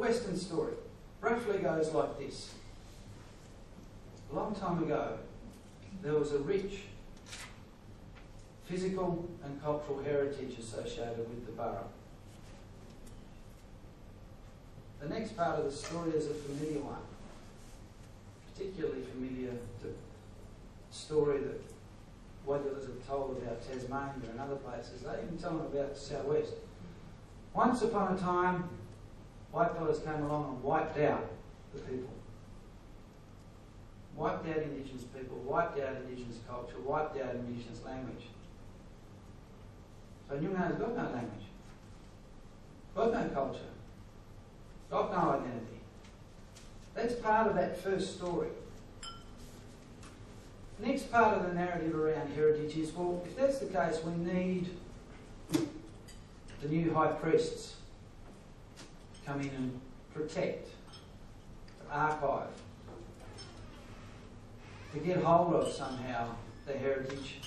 Western story roughly goes like this. A long time ago, there was a rich physical and cultural heritage associated with the borough. The next part of the story is a familiar one, particularly familiar to the story that Wadjelas have told about Tasmania and other places. They even tell them about the southwest. Once upon a time, white fellows came along and wiped out the people. Wiped out indigenous people, wiped out indigenous culture, wiped out indigenous language. So Nyungan's got no language, got no culture, got no identity. That's part of that first story. Next part of the narrative around heritage is well, if that's the case, we need the new high priests come in and protect, to archive, to get hold of somehow the heritage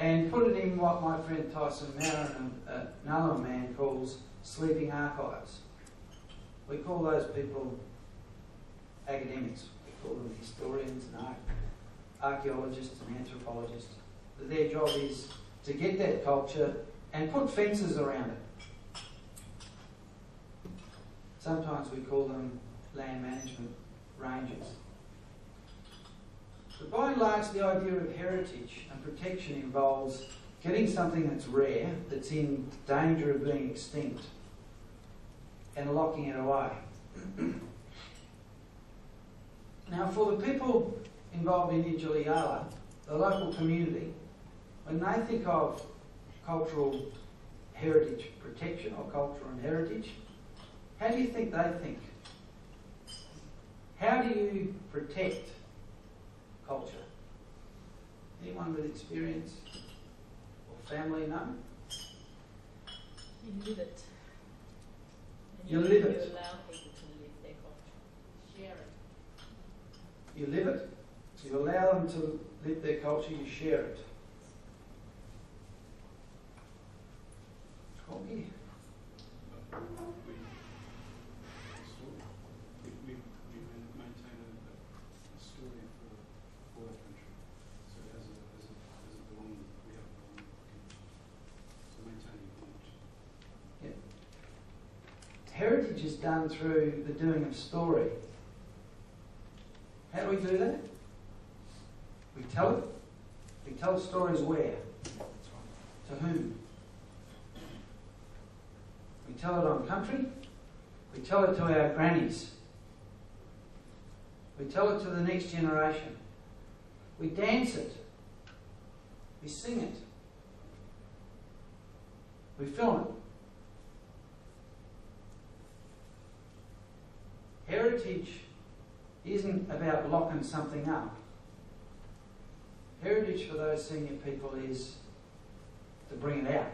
and put it in what my friend Tyson Mowarin, uh, another man, calls sleeping archives. We call those people academics. We call them historians and archaeologists and anthropologists. Their job is to get that culture and put fences around it. Sometimes we call them land management rangers. But by and large, the idea of heritage and protection involves getting something that's rare, that's in danger of being extinct, and locking it away. now, for the people involved in Yijala Yala, the local community, when they think of cultural heritage protection or cultural heritage, how do you think they think? How do you protect culture? Anyone with experience or family know? You live it. And You live it. you allow people to live their culture. Share it. You live it. You allow them to live their culture, you share it. Corky? We, we, we maintain a, a story for, for our country. So as a, as a, as a belonging, we have a belonging. So maintaining knowledge. Heritage is done through the doing of story. How do we do that? We tell it. We tell stories where? To whom? We tell it on country. We tell it to our grannies. We tell it to the next generation. We dance it. We sing it. We film it. Heritage isn't about locking something up. Heritage for those senior people is to bring it out,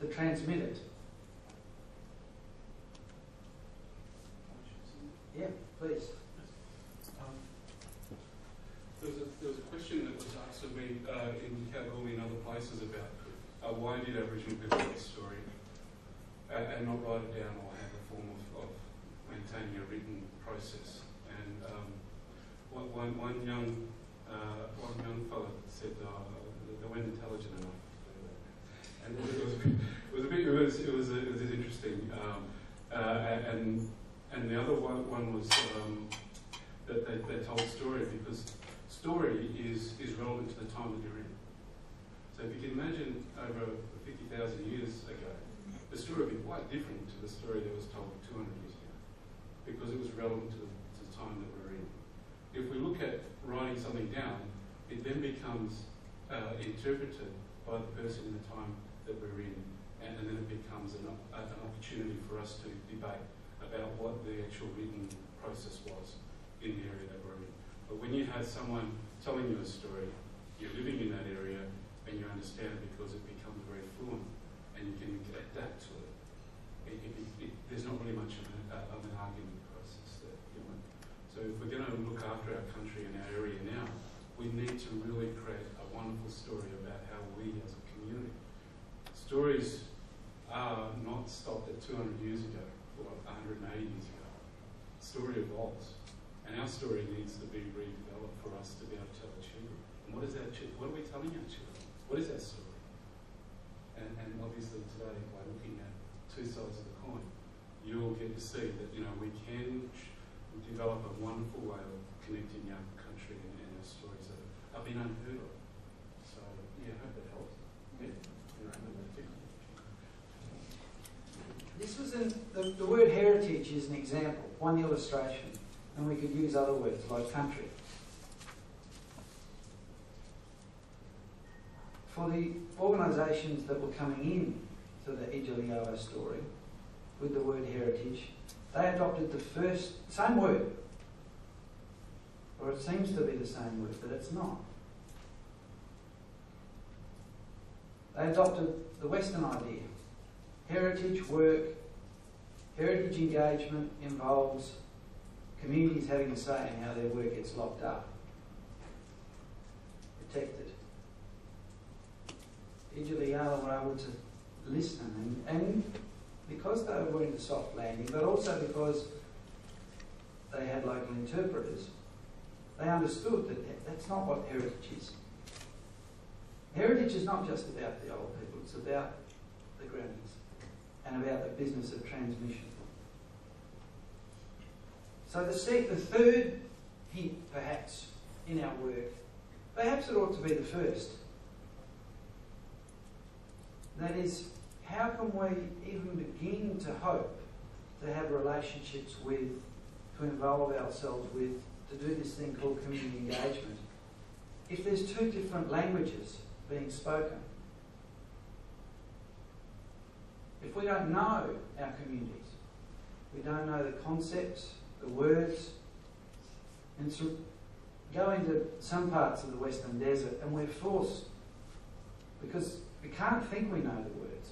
to transmit it. Yeah, please. Um, There was a, there was a question that was asked of me uh, in Kalgoorlie and other places about uh, why did Aboriginal people write this story uh, and not write it down or have a form of, of a written process. And um, one, one, young uh, one young fellow said uh, they weren't intelligent enough. And it was, it was a bit, it was it was, it was, interesting. Um, uh, and and the other one, one was um, that they, they told story because story is, is relevant to the time that you're in. So if you can imagine over 50,000 years ago, the story would be quite different to the story that was told 200 years ago because it was relevant to the, to the time that we're in. If we look at writing something down, it then becomes uh, interpreted by the person in the time that we're in, and, and then it becomes an, op- an opportunity for us to debate about what the actual written process was in the area that we're in. But when you have someone telling you a story, you're living in that area and you understand it because it becomes very fluent and you can adapt to it. it, it, it, it there's not really much of, a, uh, of an argument process there. You? So if we're going to look after our country and our area now, we need to really create a wonderful story about how we as a community. Stories are not stopped at 200 years ago or 180 years ago. Story evolves, and our story needs to be redeveloped for us to be able to tell our children. And what is chi- What are we telling our children? What is our story? And, and obviously today, by looking at two sides of the coin, you'll get to see that you know we can develop a wonderful way of connecting young country and, and our stories that have been unheard of. So yeah, I hope that helps. Mm-hmm. Yeah. This was an, the, the word heritage is an example, one illustration, and we could use other words like country. For the organisations that were coming in to the Yijala Yala story with the word heritage, they adopted the first, same word, or it seems to be the same word, but it's not. They adopted the Western idea. Heritage work, heritage engagement involves communities having a say in how their work gets locked up, protected. Yijala Yala were able to listen and, and because they were in the soft landing, but also because they had local interpreters, they understood that that's not what heritage is. Heritage is not just about the old people, it's about the grannies and about the business of transmission. So the, the third hint, perhaps, in our work, perhaps it ought to be the first. That is, how can we even begin to hope to have relationships with, to involve ourselves with, to do this thing called community engagement, if there's two different languages being spoken? If we don't know our communities, we don't know the concepts, the words, and so go into some parts of the Western Desert and we're forced, because we can't think we know the words.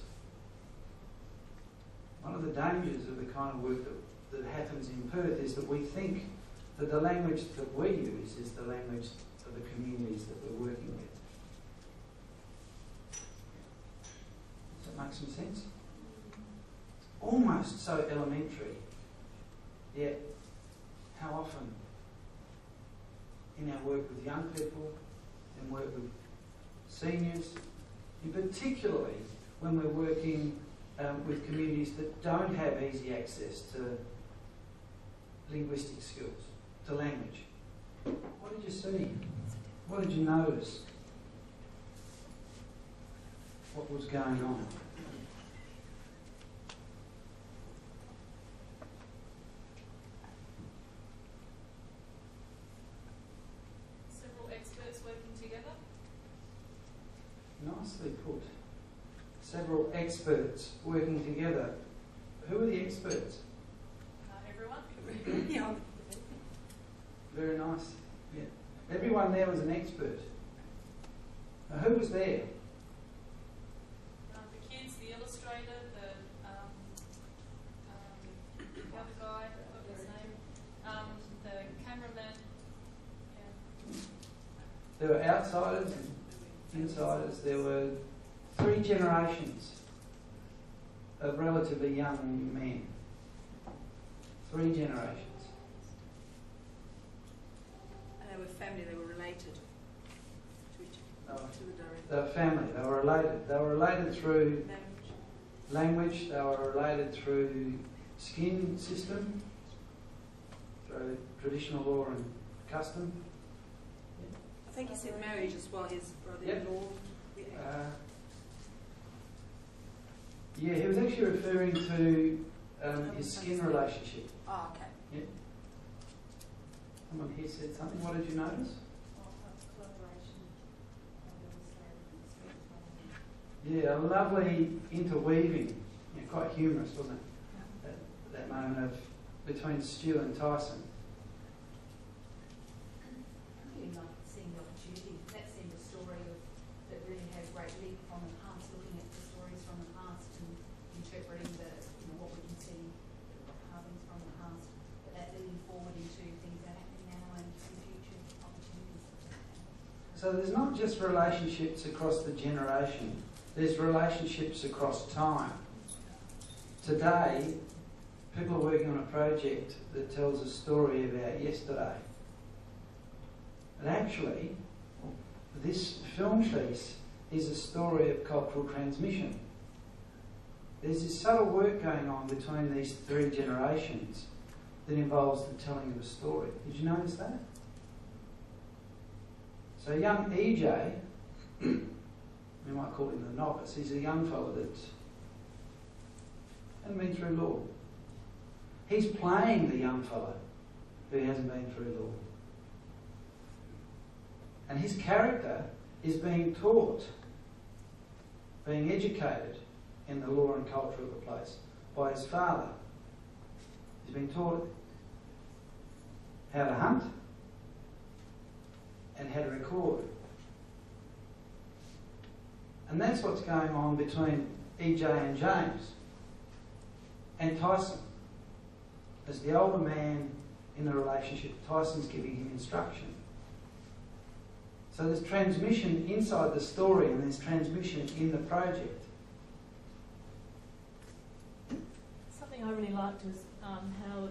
One of the dangers of the kind of work that, that happens in Perth is that we think that the language that we use is the language of the communities that we're working with. Does that make some sense? Almost so elementary, yet how often in our work with young people and work with seniors, and particularly when we're working um, with communities that don't have easy access to linguistic skills, to language. What did you see? What did you notice? What was going on? Several experts working together. Nicely put. Several experts working together. Who are the experts? Uh, everyone. Yeah. Very nice. Yeah. Everyone there was an expert. Now, who was there? Um, the kids, the illustrator, the um, um, the other guy, what was his name? Um, the cameraman. Yeah. There were outsiders and insiders. There were three generations of relatively young men. Three generations. And they were family, they were related to each Oh. to the director. They were family. They were related. They were related through Language. language. They were related through skin system, through traditional law and custom. I think he said marriage as well, his brother-in-law. Yeah. Uh, yeah, he was actually referring to um, his skin relationship. Oh, okay. Yeah. Someone here said something. What did you notice? Yeah, a lovely interweaving. Yeah, quite humorous, wasn't it? That, that moment of between Stu and Tyson. I really like seeing the opportunity. That seemed a story of, that really had great leap from the past, looking at the stories from the past and interpreting the, you know, what we can see, the carvings from the past, but that leading forward into things that are happening now and some future opportunities. So there's not just relationships across the generation, there's relationships across time. Today, people are working on a project that tells a story about yesterday. And actually, this film piece is a story of cultural transmission. There's this subtle work going on between these three generations that involves the telling of a story. Did you notice that? So young EJ, we might call him the novice, he's a young fellow that's hasn't been through law. He's playing the young fellow who hasn't been through law. And his character is being taught, being educated in the law and culture of the place by his father. He's been taught how to hunt and how to record. And that's what's going on between EJ and James and Tyson. As the older man in the relationship, Tyson's giving him instruction. So there's transmission inside the story and there's transmission in the project. Something I really liked was um, how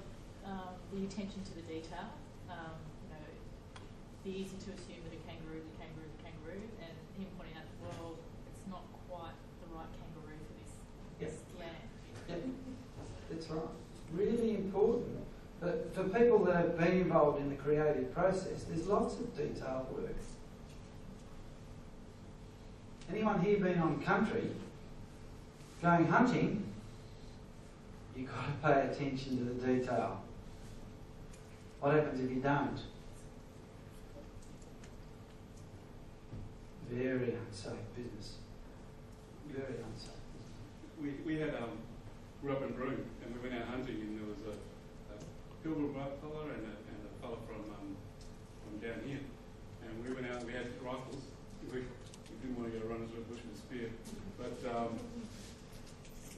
um, the attention to the detail. Um, you know, it'd be easy to assume that a kangaroo is a kangaroo is a kangaroo, and him pointing out, well, it's not quite the right kangaroo for this, this land. Yep, that's right. Really important. But for people that have been involved in the creative process, there's lots of detailed work. Anyone here been on country, going hunting, you've got to pay attention to the detail. What happens if you don't? Very unsafe business. Very unsafe. We, we had, um, grew up in Broome and we went out hunting and there was a, a Pilgrim fella and a, and a fella from, um, from down here. And we went out and we had rifles. We, we didn't want to go run into a bush with a spear. But, um,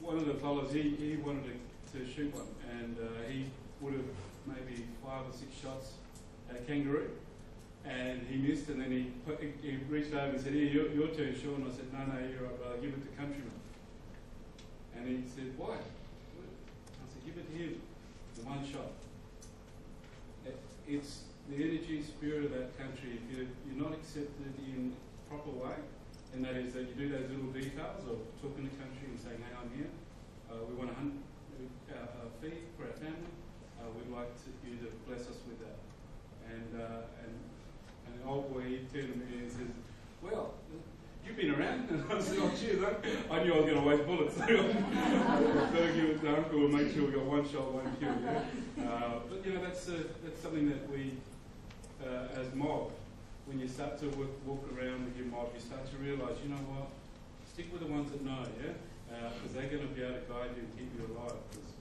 one of the fellas, he, he wanted to, to shoot one and, uh, he would have maybe five or six shots at a kangaroo. And he missed and then he, put, he, he reached over and said, here, your, your turn, Sean. I said, no, no, you're right, brother, give it to countryman. And he said, why? I said, give it to him, the one shot. It, it's the energy, spirit of that country. If you're, you're not accepted in proper way, and that is that you do those little details of talking to country and saying, hey, I'm here, uh, we want to hunt uh, uh, feed for our family, uh, we'd like to, you to bless us with that. And, uh, and, and old boy, he turned to me and says, well, you've been around. And I said, oh, cheers, I, I knew I was going to waste bullets. so I give it to Uncle and make sure we got one shot, one kill. Yeah? Uh, but, you know, that's, uh, that's something that we, uh, as mob, when you start to work, walk around with your mob, you start to realise, you know what, stick with the ones that know, yeah? Because they're going to be able to guide you and keep you alive. Because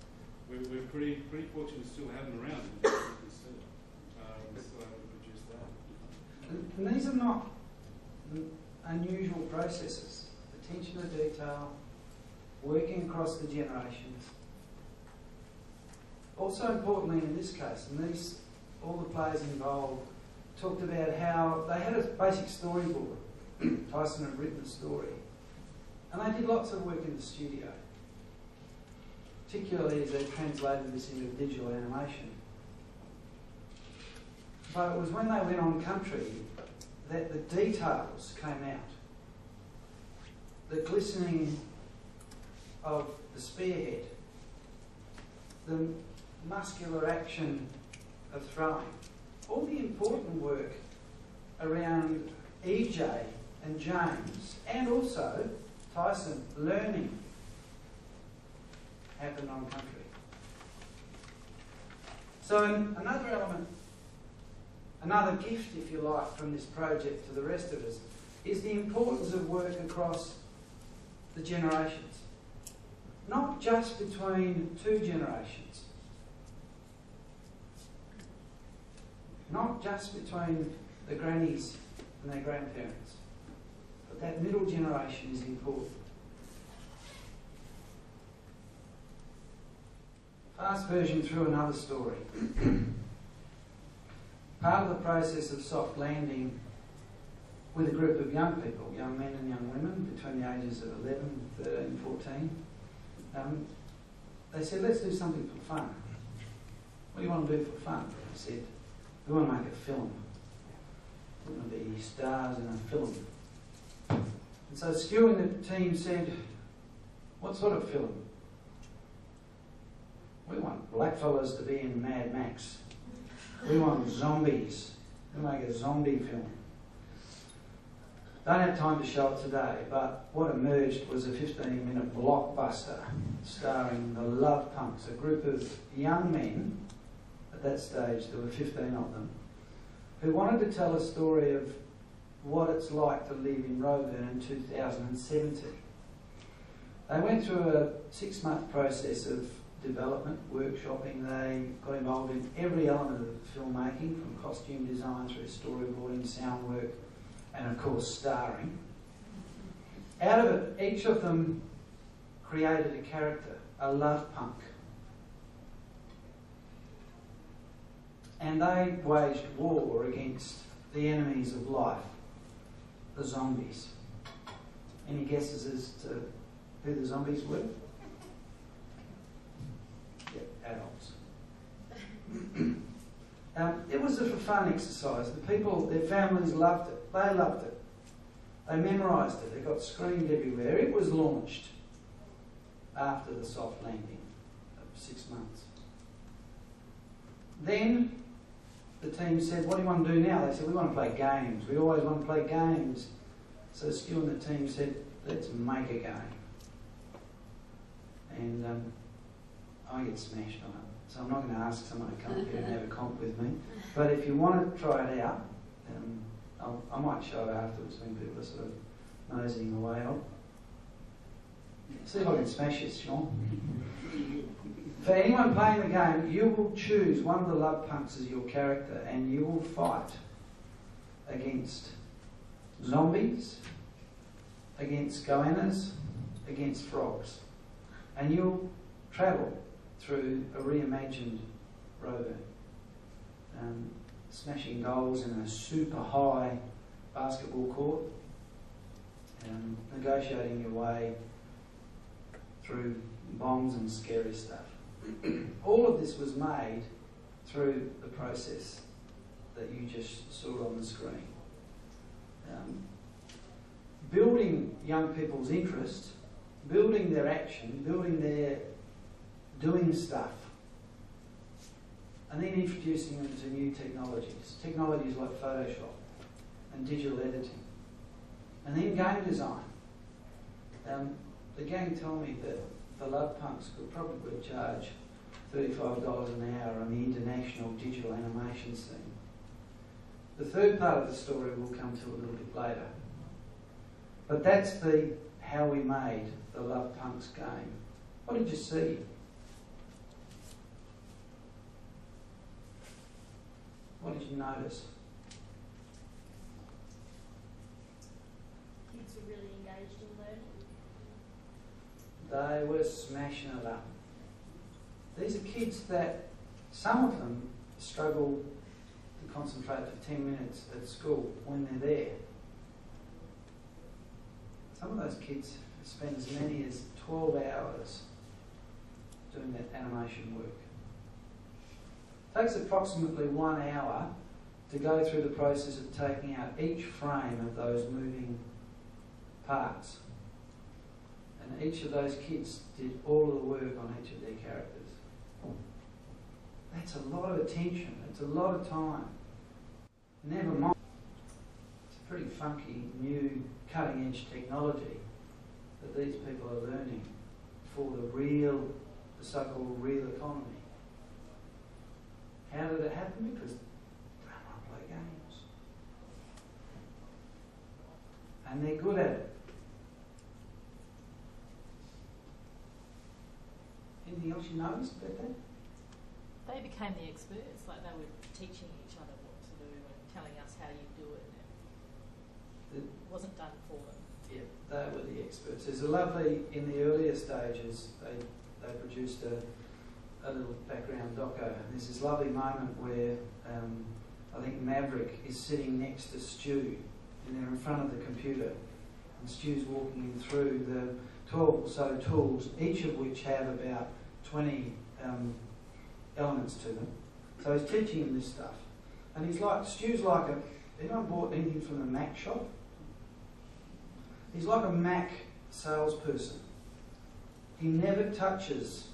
we're, we're pretty, pretty fortunate to still have them around. And you can see it. Uh, we're still able to produce that. And, these are not unusual processes. Attention to detail, working across the generations. Also importantly in this case, and these all the players involved talked about how they had a basic storyboard. Tyson had written a story. And they did lots of work in the studio, particularly as they translated this into digital animation. But it was when they went on country that the details came out. The glistening of the spearhead, the muscular action of throwing, all the important work around EJ and James, and also Tyson learning happened on country. So another element Another gift, if you like, from this project to the rest of us is the importance of work across the generations. Not just between two generations. Not just between the grannies and their grandparents. But that middle generation is important. Fast version through another story. Part of the process of soft landing with a group of young people, young men and young women between the ages of 11, 13, 14, um, they said, let's do something for fun. What do you want to do for fun? I said, we want to make a film. We want to be stars in a film. And so Stu and the team said, what sort of film? We want blackfellas to be in Mad Max. We want zombies. We make a zombie film. Don't have time to show it today, but what emerged was a 15 minute blockbuster starring the Love Punks, a group of young men, at that stage there were 15 of them, who wanted to tell a story of what it's like to live in Roebourne in 2070. They went through a six month process of development, workshopping. They got involved in every element of filmmaking, from costume design through storyboarding, sound work, and of course starring. Out of it, each of them created a character, a love punk. And they waged war against the enemies of life, the zombies. Any guesses as to who the zombies were? Adults. um, it was a fun exercise. The people, their families loved it. They loved it. They memorised it. It got screened everywhere. It was launched after the soft landing of six months. Then the team said, What do you want to do now? They said, We want to play games. We always want to play games. So Stu and the team said, Let's make a game. And um, I get smashed on it. So I'm not going to ask someone to come up here and have a comp with me. But if you want to try it out, um, I'll, I might show it afterwards when people are sort of nosing away. I'll see if I can smash it, Sean. For anyone playing the game, you will choose one of the love punks as your character and you will fight against zombies, against goannas, against frogs. And you'll travel through a reimagined Roebourne. Um, smashing goals in a super high basketball court, um, negotiating your way through bombs and scary stuff. All of this was made through the process that you just saw on the screen. Um, building young people's interest, building their action, building their doing stuff and then introducing them to new technologies, technologies like Photoshop and digital editing, and then game design. Um, the gang told me that the Love Punks could probably charge $35 an hour on the international digital animation scene. The third part of the story we'll come to a little bit later. But that's the how we made the Love Punks game. What did you see? What did you notice? Kids were really engaged in learning. They were smashing it up. These are kids that, some of them, struggle to concentrate for 10 minutes at school when they're there. Some of those kids spend as many as 12 hours doing that animation work. Takes approximately one hour to go through the process of taking out each frame of those moving parts. And each of those kids did all of the work on each of their characters. That's a lot of attention, it's a lot of time. Never mind, it's a pretty funky, new, cutting edge technology that these people are learning for the real, the so called real economy. How did it happen? Because they want to play games. And they're good at it. Anything else you noticed about that? They became the experts, like they were teaching each other what to do and telling us how you do it. The- It wasn't done for them. Yeah, they were the experts. There's a lovely, in the earlier stages, they, they produced a, a little background doco. There's this lovely moment where um, I think Maverick is sitting next to Stu, and they're in front of the computer. And Stu's walking him through the 12 or so tools, each of which have about 20 um, elements to them. So he's teaching him this stuff. And he's like, Stu's like a, anyone bought anything from the Mac shop? He's like a Mac salesperson. He never touches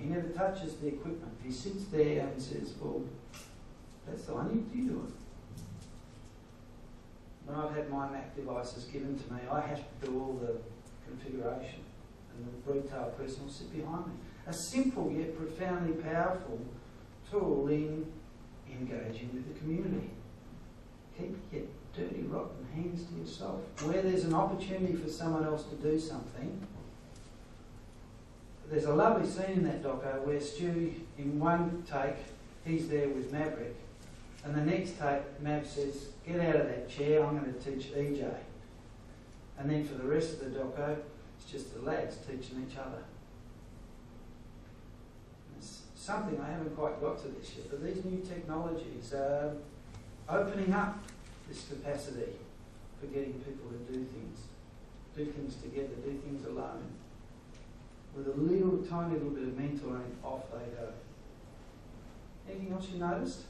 He never touches the equipment. He sits there and says, well, that's the one, you do it. When I've had my Mac devices given to me, I have to do all the configuration and the retail person will sit behind me. A simple yet profoundly powerful tool in engaging with the community. Keep your dirty, rotten hands to yourself. Where there's an opportunity for someone else to do something, there's a lovely scene in that doco where Stu, in one take, he's there with Maverick, and the next take, Mav says, Get out of that chair, I'm going to teach EJ. And then for the rest of the doco, it's just the lads teaching each other. It's something I haven't quite got to this yet, but these new technologies are opening up this capacity for getting people to do things, do things together, do things alone. With a little tiny little bit of mentoring, off they go. Anything else you noticed?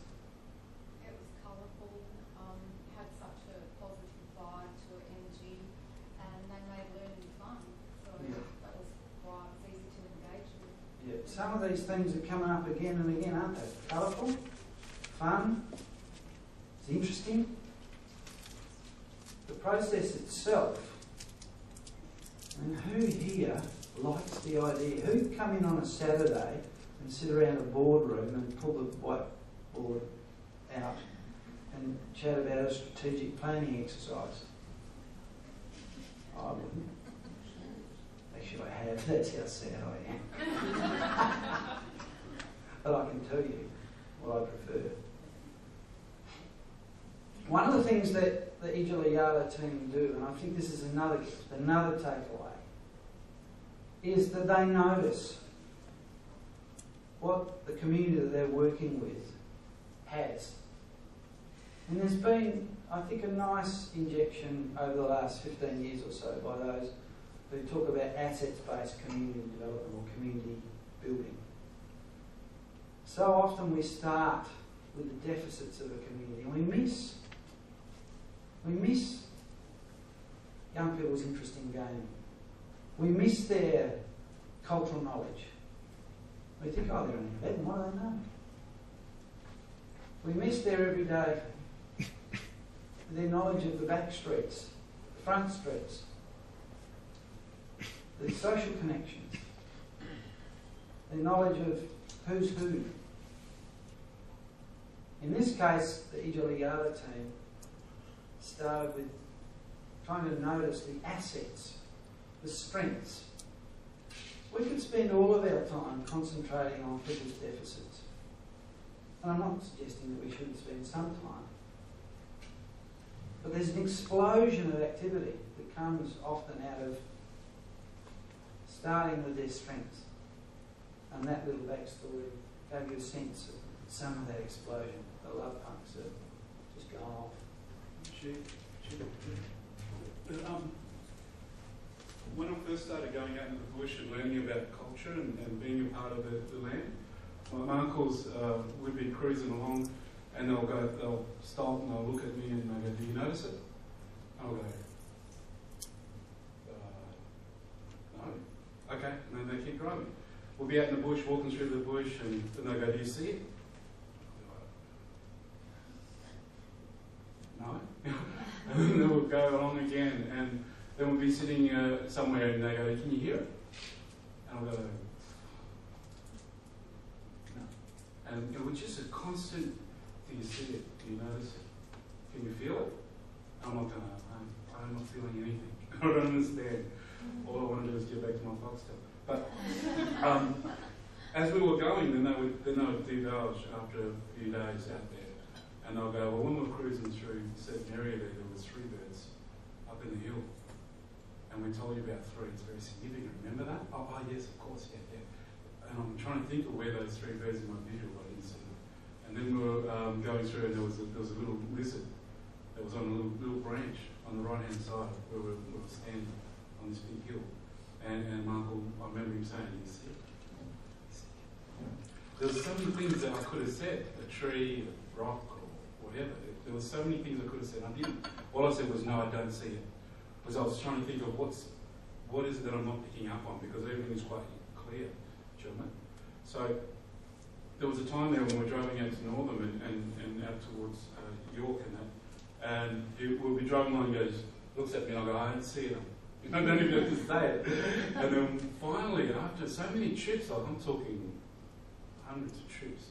It was colourful, um, had such a positive vibe to it, energy, and they made learning fun. So Yeah. that was why it was easy to engage with. Yeah, some of these things are coming up again and again, aren't they? Colourful, fun, it's interesting. The process itself, and who here likes the idea? Who'd come in on a Saturday and sit around a boardroom and pull the whiteboard out and chat about a strategic planning exercise? I wouldn't. Actually, I have. That's how sad I am. but I can tell you what I prefer. One of the things that the Yijala Yala team do, and I think this is another another takeaway, is that they notice what the community that they're working with has. And there's been, I think, a nice injection over the last 15 years or so by those who talk about assets-based community development or community building. So often we start with the deficits of a community and we miss we miss young people's interest in gaming. We miss their cultural knowledge. We think, oh, they're only 11, what do they know? We miss their everyday, their knowledge of the back streets, the front streets, the social connections, their knowledge of who's who. In this case, the Yijala Yala team started with trying to notice the assets, the strengths. We could spend all of our time concentrating on people's deficits. And I'm not suggesting that we shouldn't spend some time. But there's an explosion of activity that comes often out of starting with their strengths. And that little backstory gave you a sense of some of that explosion. The love punks are just going off. Uh, um, when I first started going out into the bush and learning about culture and, and being a part of the, the land, my, uncles uh, would be cruising along and they'll go, they'll stop and they'll look at me and they go, Do you notice it? I'll go, uh, No. Okay, and then they keep driving. We'll be out in the bush, walking through the bush, and they'll go, Do you see it? No. and then we'll go along again, and then we'll be sitting uh, somewhere, and they go, "Can you hear it?" And I'll go, "No." And it was just a constant. Do you see it? Do you notice it? Can you feel it? I'm not gonna. I'm, I'm not feeling anything. I don't understand. All I want to do is get back to my foxtail. But um, as we were going, then they would then they would divulge after a few days out there. And I'll go, well, when we were cruising through a certain area there, there was three birds up in the hill. And we told you about three. It's very significant. Remember that? Oh, oh yes, of course, yeah, yeah. And I'm trying to think of where those three birds in my visual, I didn't see. And then we were um, going through and there was, a, there was a little lizard that was on a little, little branch on the right-hand side where we were, we were standing on this big hill. And, and my uncle, I remember him saying, you see? There were so many things that I could have said, a tree, a rock, or whatever. There were so many things I could have said, I didn't. All I said was, no, I don't see it. Because I was trying to think of what's, what is it that I'm not picking up on, because everything is quite clear, do you know I mean? So, there was a time there when we were driving out to Northam and, and, and out towards uh, York and that, and he, we'll be driving along and goes, looks at me and I go, I don't see it. I don't even have to say it. And then finally, after so many trips, like I'm talking hundreds of trips,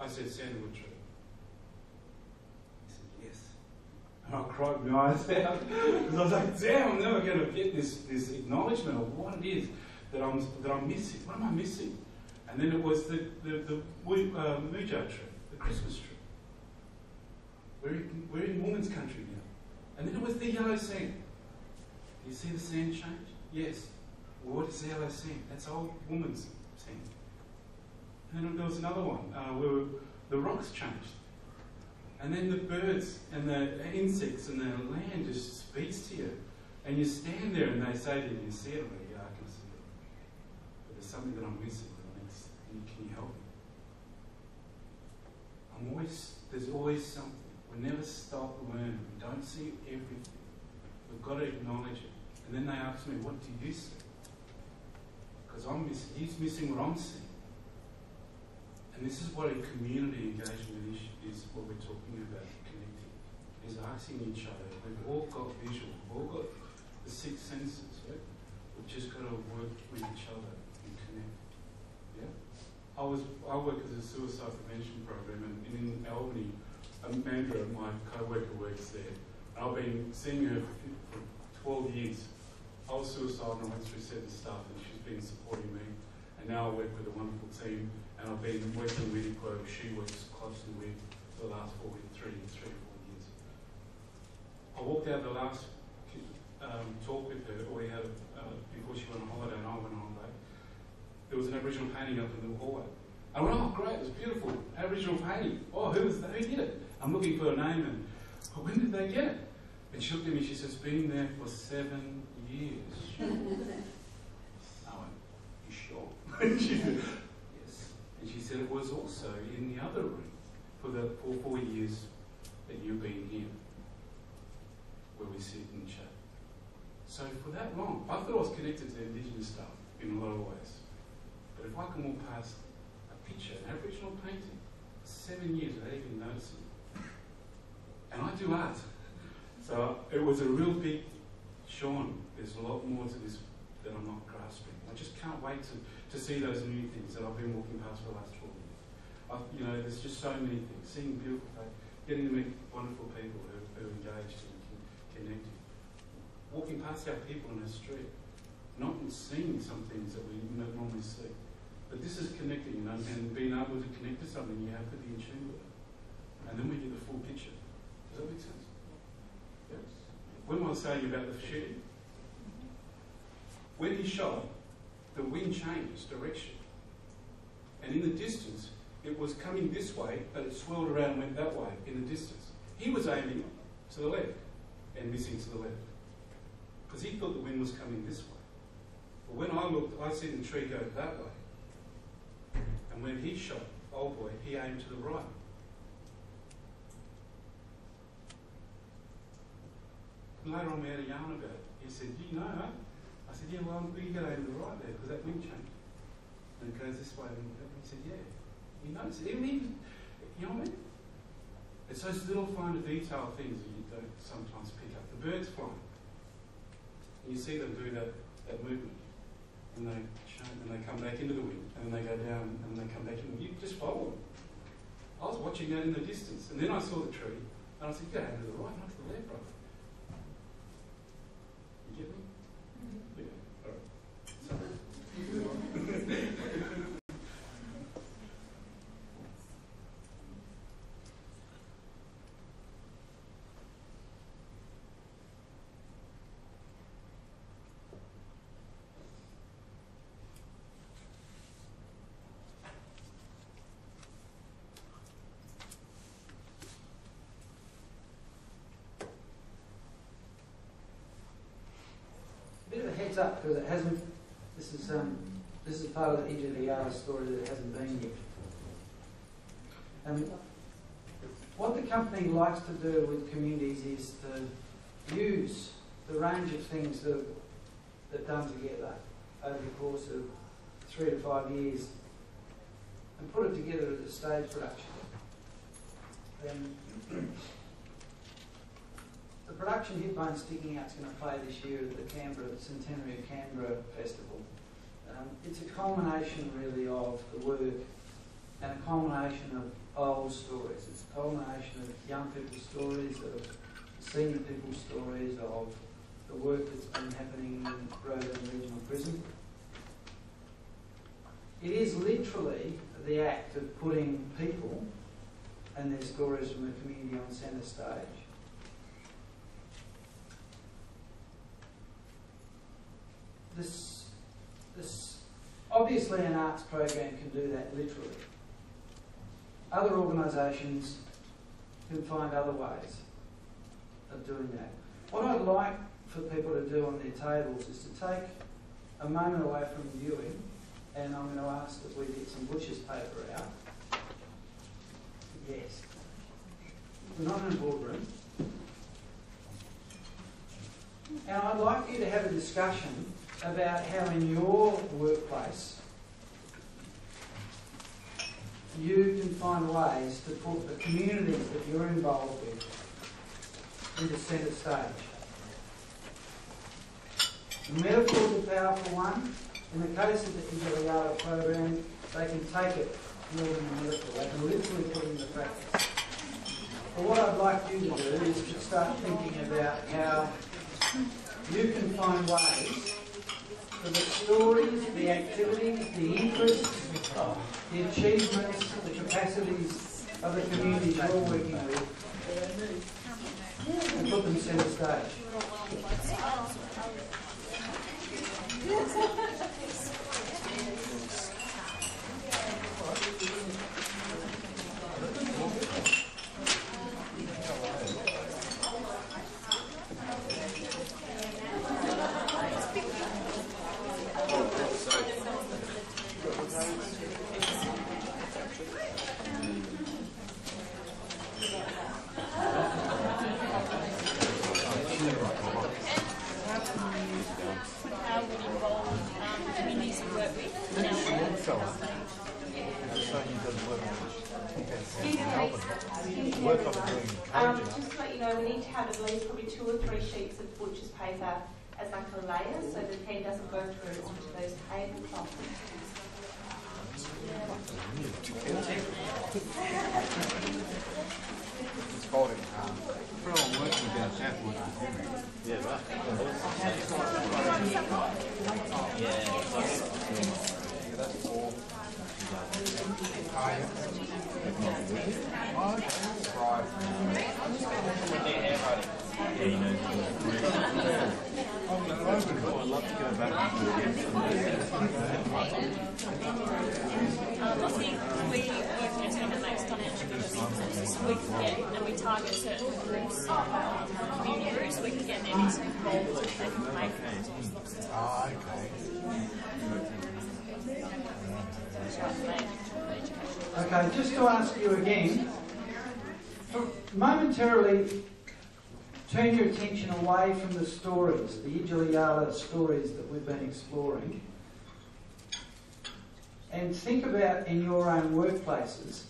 I said, sandalwood tree. He said, yes. And I cried my eyes out because I was like, damn, I'm never going to get this, this acknowledgement of what it is that I'm, that I'm missing. What am I missing? And then it was the, the, the uh, Moodjar tree, the Christmas tree. We're in, we're in woman's country now. And then it was the yellow sand. Do you see the sand change? Yes. Well, what is the yellow sand? That's old woman's sand. And then there was another one uh, where the rocks changed. And then the birds and the insects and the land just speaks to you. And you stand there and they say to you, you see it already? Yeah, I can see it. But there's something that I'm missing. Can you, help me? I'm always, there's always something. We never stop learning. We don't see everything. We've got to acknowledge it. And then they ask me, what do you see? Because I'm miss, he's missing what I'm seeing. And this is what a community engagement is, is what we're talking about, connecting. Is asking each other. We've all got visual, we've all got the six senses, right? We've just got to work with each other and connect. Yeah? I was I work as a suicide prevention program and, and in Albany, Amanda, my co-worker works there. I've been seeing her for, for 12 years. I was suicidal and I went through seven stuff and she's been supporting me. And now I work with a wonderful team and I've been working with Equo, she works closely with for the last four, three, three or four years. I walked out the last um, talk with her, we had uh, before she went on holiday and I went on holiday. There was an Aboriginal painting up in the hallway. I went, oh great, it was beautiful. Aboriginal painting. Oh, who was that? Who did it? I'm looking for a name and oh, when did they get it? And she looked at me, she says, been there for seven years. I went, you sure? she said, yes. And she said it was also in the other room for the for four years that you've been here, where we sit and chat. So for that long, I thought I was connected to Indigenous stuff in a lot of ways. But if I can walk past a picture, an Aboriginal painting, seven years without even noticing, and I do art, so it was a real big, Sean, there's a lot more to this that I'm not grasping. I just can't wait to, to see those new things that I've been walking past for the last 12 years. I, you know, there's just so many things. Seeing beautiful faces, getting to meet wonderful people who, are engaged and connected. Walking past our people in the street, not seeing some things that we normally see. But this is connecting, know, and being able to connect to something, you have to be in tune with it. And then we get the full picture. Does that make sense? Yes. When I was saying about the shooting, when he shot, the wind changed direction. And in the distance, it was coming this way, but it swirled around and went that way in the distance. He was aiming to the left and missing to the left. Because he thought the wind was coming this way. But when I looked, I see the tree go that way. And when he shot, old boy, he aimed to the right. Later on we had a yarn about it. He said, you know? I said, yeah, well, you got to aim to the right there because that wind changed. And it goes this way. And he said, yeah. He knows it. Even, even, you know what I mean? It's those little finer detail things that you don't sometimes pick up. The birds flying. And you see them do that, that movement. And they change, and they come back into the wind. And then they go down and they come back in. You just follow them. I was watching that in the distance. And then I saw the tree. And I said, go to the right, not to the left, brother. You get me? Yeah. All right. Sorry. Bit of a heads up because it hasn't. This is um, This is part of the Yijala Yala story that hasn't been yet. And what the company likes to do with communities is to use the range of things that are done together over the course of three to five years and put it together as a stage production. Then the production Hipbone Sticking Out's going to play this year at the Canberra Centenary of Canberra Festival. Um, it's a culmination really of the work and a culmination of old stories. It's a culmination of young people's stories, of senior people's stories, of the work that's been happening in Roebourne Regional Prison. It is literally the act of putting people and their stories from the community on centre stage. This, this, obviously, an arts program can do that literally. Other organisations can find other ways of doing that. What I'd like for people to do on their tables is to take a moment away from viewing, and I'm going to ask that we get some butcher's paper out. Yes. We're not in a boardroom. And I'd like you to have a discussion about how in your workplace you can find ways to put the communities that you're involved with into centre stage. The metaphor is a powerful one. In the case of the Yijala Yala program, they can take it more than a metaphor. They can literally put it into practice. But what I'd like you to do is to start thinking about how you can find ways for the stories, the activities, the interests, the achievements, the capacities of the communities you're working with and put them centre stage. how would involve um, communities you work with in our work. Um, just to let you know, we need to have at least probably two or three sheets of butcher's paper as like a layer so the pen doesn't go through onto those tablecloths. It's called it, um, put on working about that wood. Yeah, right. Yeah, that's all. I'd love to go back Um, I think we work as an makes financial decisions, so we can get and we target certain groups, um, community groups, we can get them involved if they can pay for it. Ah, okay. Okay, just to ask you again, momentarily turn your attention away from the stories, the Yijala Yala stories that we've been exploring, and think about in your own workplaces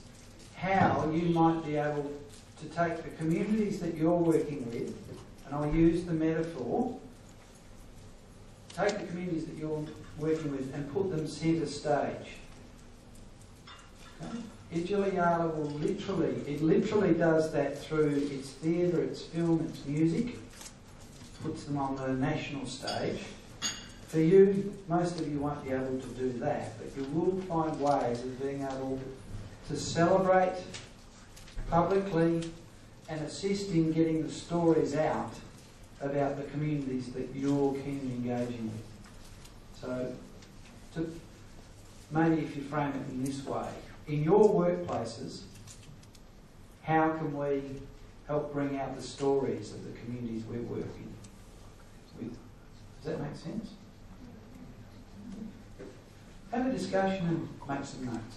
how you might be able to take the communities that you're working with, and I'll use the metaphor, take the communities that you're working with and put them centre stage. Okay? Will literally, it literally does that through its theatre, its film, its music, puts them on the national stage. For you, most of you won't be able to do that, but you will find ways of being able to celebrate publicly and assist in getting the stories out about the communities that you're keenly engaging with. So, to, maybe if you frame it in this way, in your workplaces, how can we help bring out the stories of the communities we're working with? Does that make sense? Have a discussion and make some notes.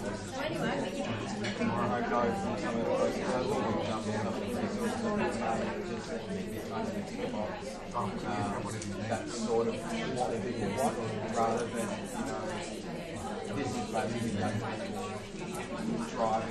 um, that's sort of what they do want, rather than, you this is basically like driving.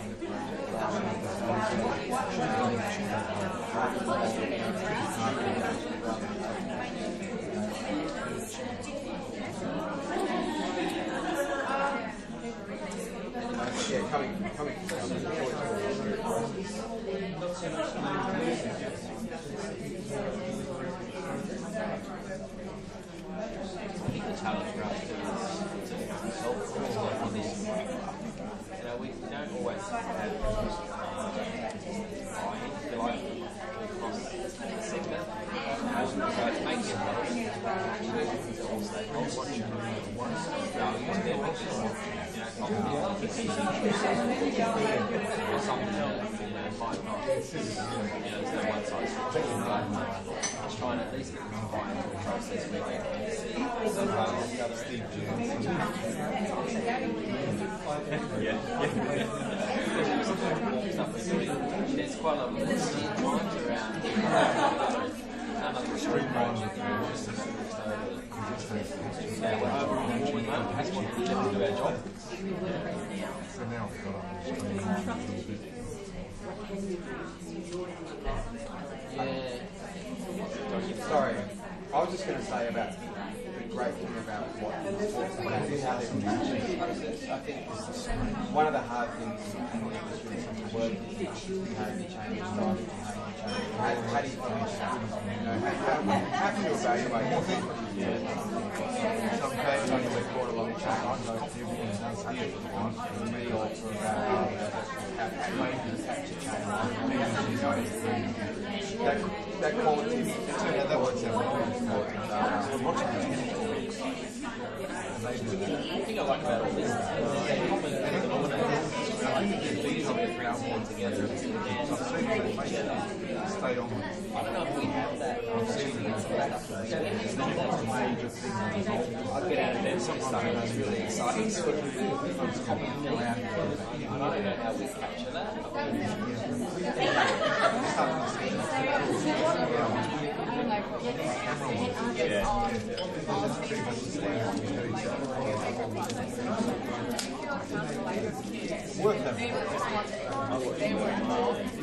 It's trying at least find a process where they Sorry, I was just going to say about the great thing about what how they're. I think one of the hard things in the industry is the word behaviour changes. come together and stay on. I don't know if we have that. I'll get out of bed sometime. That's really exciting. I don't know how we capture that. Yeah.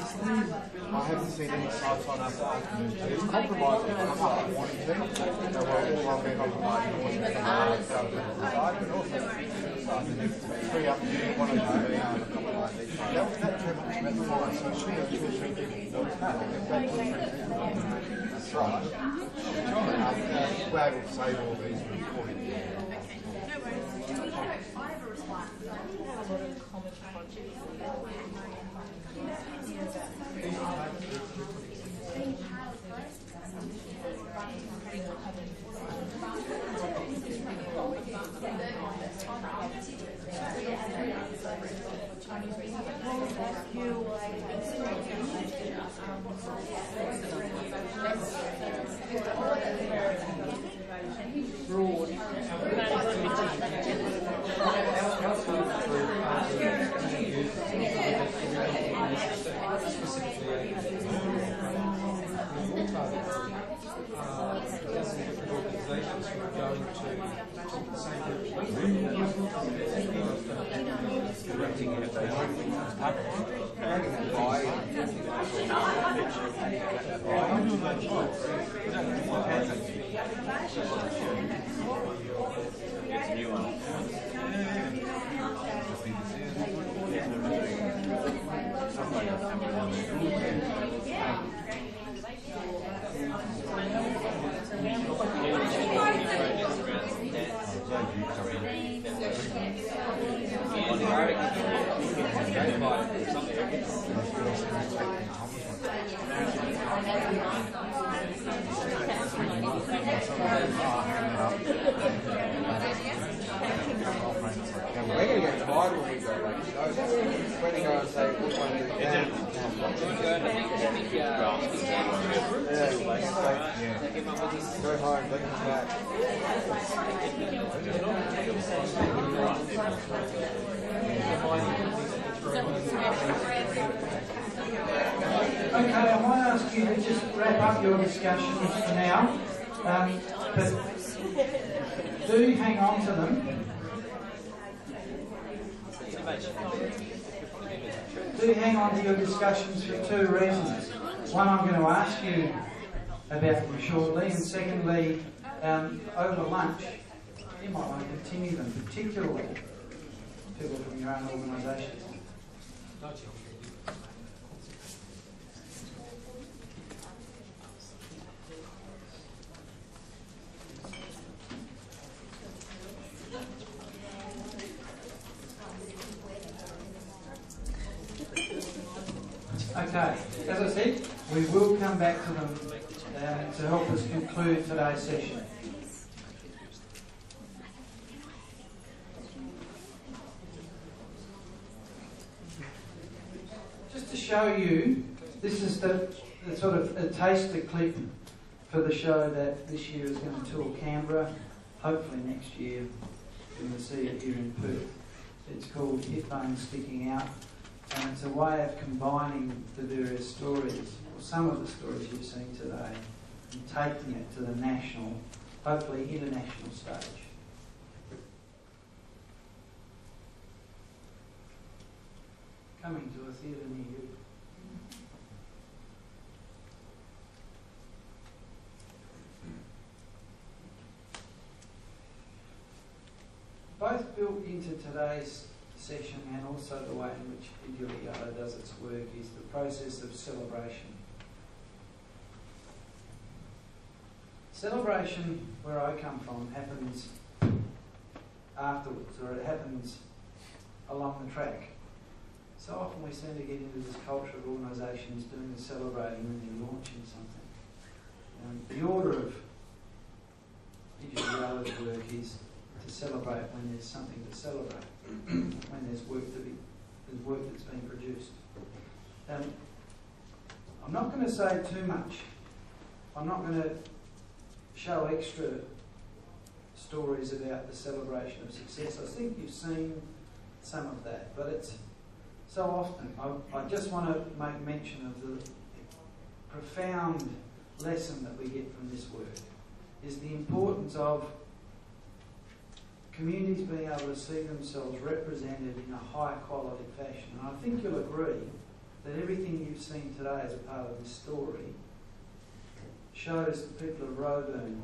I haven't seen any sites on our side. It's compromising. I'm not wanting to. So we'll, we'll be compromising. on the side, but also the free up to one of side. That was not too much metaphor, so should have right. Um, We're able to save all these. A lot of common projects. It's a new one. And we're going to get tired when we go like shows. We're going to go and say, which one do we have? Yeah, go home, look at that. Okay, I might ask you to just wrap up your discussions for now, um, but do hang on to them. Do hang on to your discussions for two reasons. One, I'm going to ask you about them shortly, and secondly, um, over lunch, you might want to continue them, particularly people from your own organisations. Okay, as I said, we will come back to them um, to help us conclude today's session. Just to show you, this is the, the sort of a taster clip for the show that this year is going to tour Canberra. Hopefully next year we will see it here in Perth. It's called Hip Bones Sticking Out and it's a way of combining the various stories, or some of the stories you've seen today, and taking it to the national, hopefully international stage. Coming to a theatre near you. Both built into today's session and also the way in which Yijala Yala does its work is the process of celebration. Celebration, where I come from, happens afterwards, or it happens along the track. So often we seem to get into this culture of organisations doing the celebrating when they're launching something. Um, the order of Yijala Yala's work is to celebrate when there's something to celebrate when there's work to be, there's work that's being produced. Um, I'm not going to say too much. I'm not going to show extra stories about the celebration of success. I think you've seen some of that, but it's so often. I, I just want to make mention of the profound lesson that we get from this work is the importance of communities being able to see themselves represented in a high quality fashion. And I think you'll agree that everything you've seen today as a part of this story shows the people of Roebourne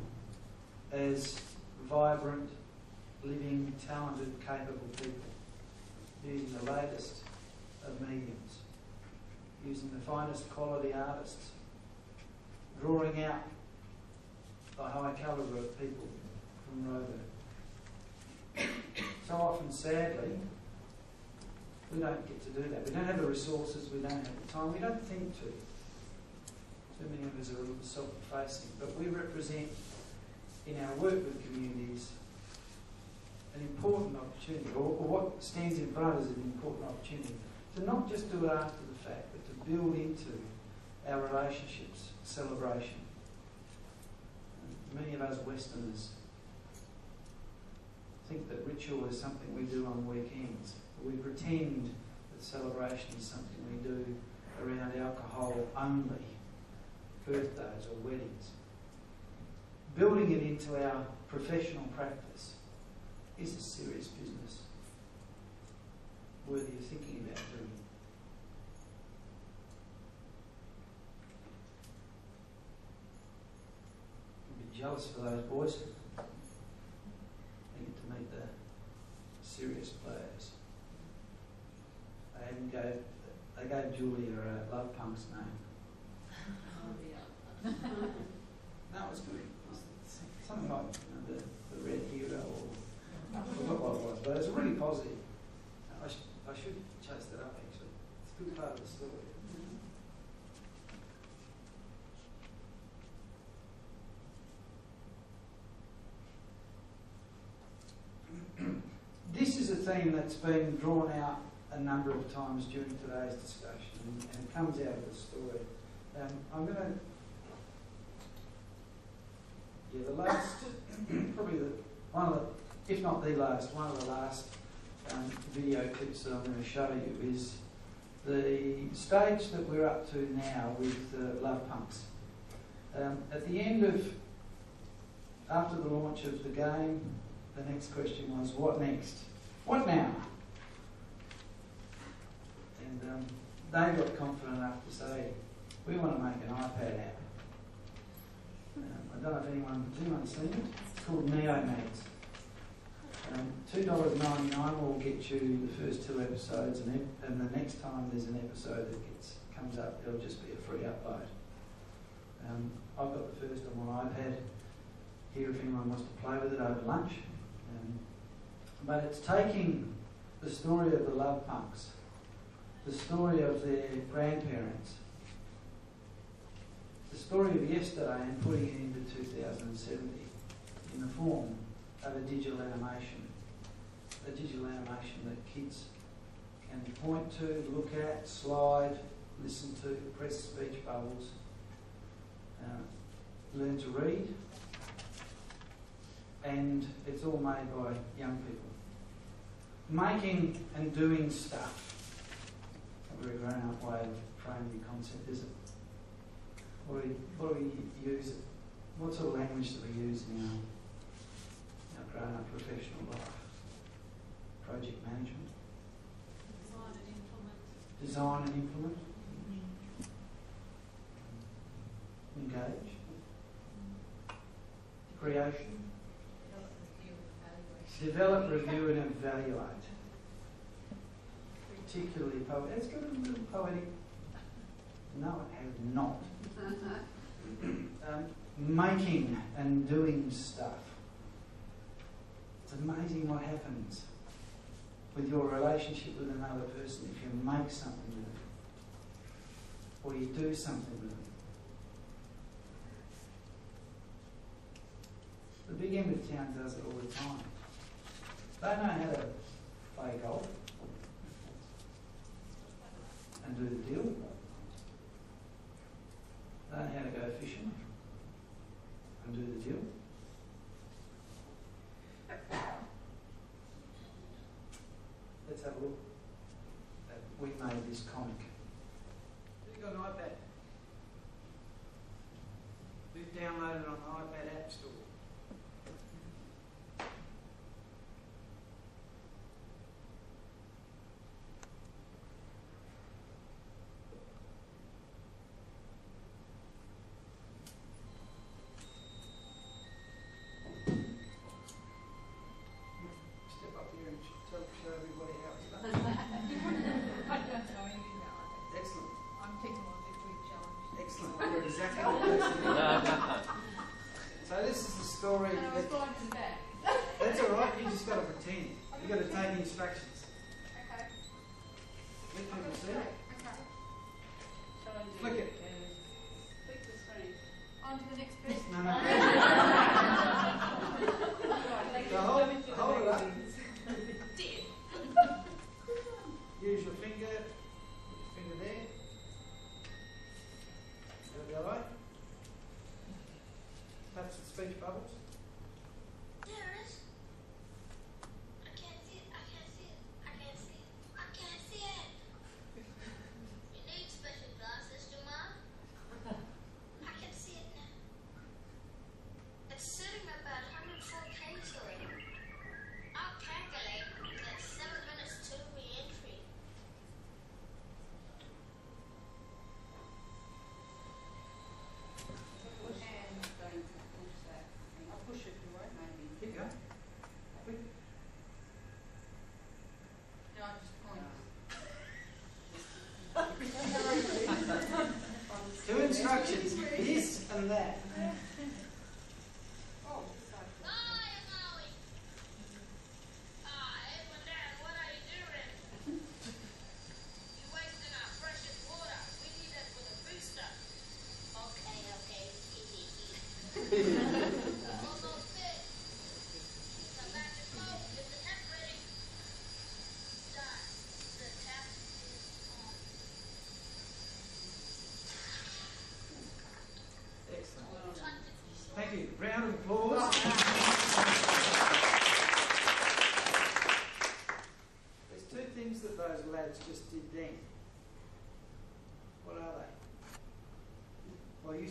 as vibrant, living, talented, capable people, using the latest of mediums, using the finest quality artists, drawing out the high calibre of people from Roebourne. So often, sadly, we don't get to do that. We don't have the resources, we don't have the time, we don't think to. Too many of us are a little self-effacing, but we represent in our work with communities an important opportunity, or, or what stands in front of us is an important opportunity to not just do it after the fact, but to build into our relationships celebration. And many of us Westerners think that ritual is something we do on weekends. We pretend that celebration is something we do around alcohol only, birthdays or weddings. Building it into our professional practice is a serious business worthy of thinking about doing. A bit jealous for those boys. They get to meet the serious players. They gave, they gave Julia a Love Punk's name. That was good. Something like you know, the, the Red Hero or I forgot what it was, but it was really positive. I, sh- I should chase that up actually. It's a good part of the story. This is a theme that's been drawn out a number of times during today's discussion and, and comes out of the story. Um, I'm going to yeah, the last, probably the, one of the, if not the last, one of the last um, video clips that I'm going to show you is the stage that we're up to now with uh, Love Punks. Um, at the end of, after the launch of the game, the next question was, what next? What now? And um, they got confident enough to say, we want to make an iPad app. Um, I don't know if anyone, has anyone seen it? It's called Neomads. Um, $2.99 will get you the first two episodes, and, ep- and the next time there's an episode that gets comes up, it'll just be a free upload. Um, I've got the first on my iPad here if anyone wants to play with it over lunch. Um, but it's taking the story of the Love Punks, the story of their grandparents, the story of yesterday and putting it into 2070 in the form of a digital animation. A digital animation that kids can point to, look at, slide, listen to, press speech bubbles, uh, learn to read, and it's all made by young people. Making and doing stuff. A very grown up way of framing the concept, is it? What do we, what do we use? What sort of language do we use in our, our grown up professional life? Project management, Design and implement. design and implement, mm-hmm. engage, creation, develop, review, and evaluate. Particularly poetic. It's got a little poetic. No, it has not. um, making and doing stuff. It's amazing what happens with your relationship with another person if you make something with them or you do something with them. The big end of town does it all the time. They know how to play golf and do the deal. They know how to go fishing and do the deal. Let's have a look. We made this comic. You got an iPad? We've downloaded on the iPad App Store.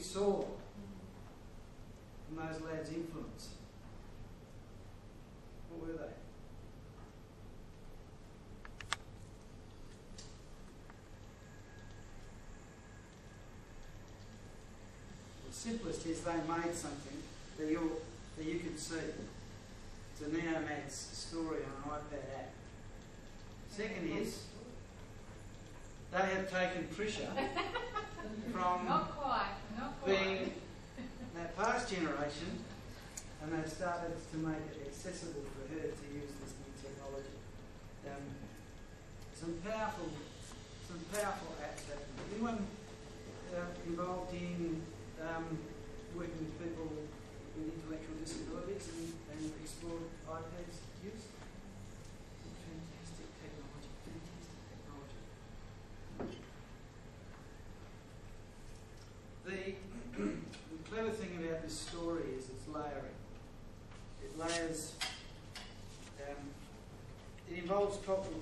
Saw from those lads' influence. What were they? The simplest is they made something that, you that you can see. It's a Neomad's story on an iPad app. Second is, they have taken pressure from being that past generation, and they've started to make it accessible for her to use this new technology. Um, some powerful, some powerful apps. Anyone uh, involved in um, working with people with intellectual disabilities and, and explored iPads?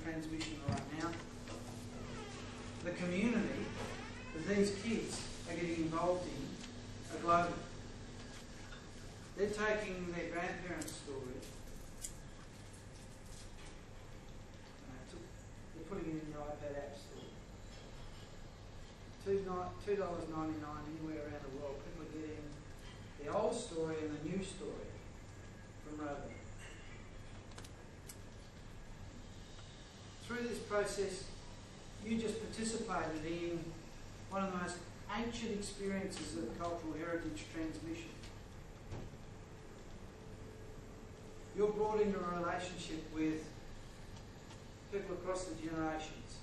transmission around. process, you just participated in one of the most ancient experiences of cultural heritage transmission. You're brought into a relationship with people across the generations.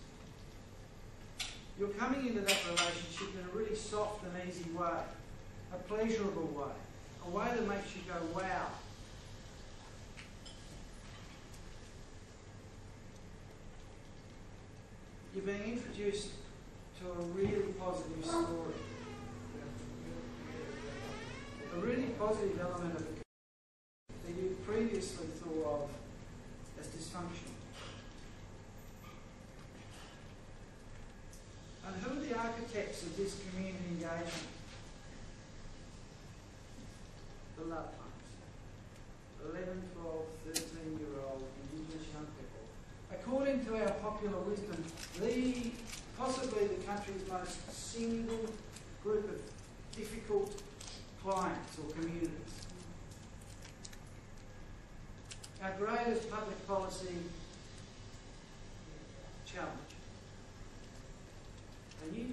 You're coming into that relationship in a really soft and easy way, a pleasurable way, a way that makes you go, wow, you're being introduced to a really positive story. A really positive element of the that you previously thought of as dysfunction.